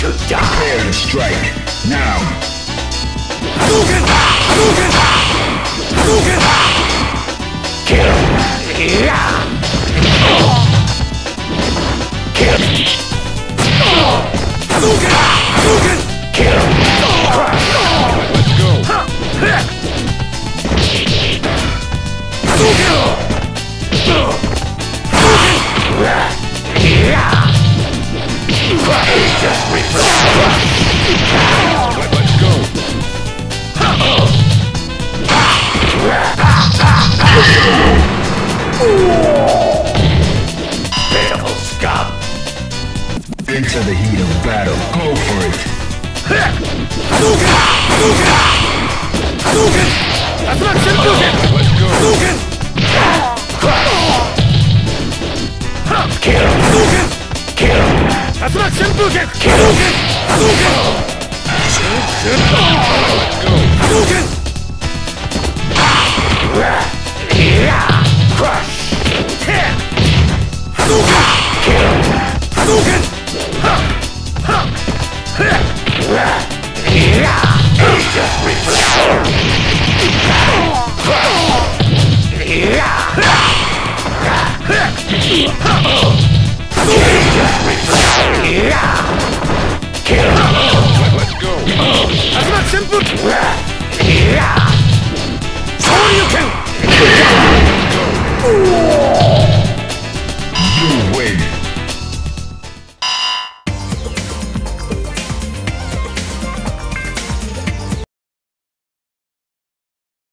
to die. Prepare to strike. Now. Hadouken! Hadouken! Hadouken! Kill. Yeah. Kill. Hadouken! Hadouken! Kill. Let's go. Yeah. Just. Let, let's go. Pitiful scum. Into the heat of battle. Go for it. Hadouken! Hadouken! Hadouken! Tatsumaki Senpukyaku! Let's go. Hadouken! Hadouken! Kill. Tatsumaki Senpukyaku! Hadouken! Hadouken! Let's go. Hadouken! Yeah. Crush. Hadouken! Kill. Hadouken! Yeah. Just refresh. Yeah. Hadouken! Just refresh.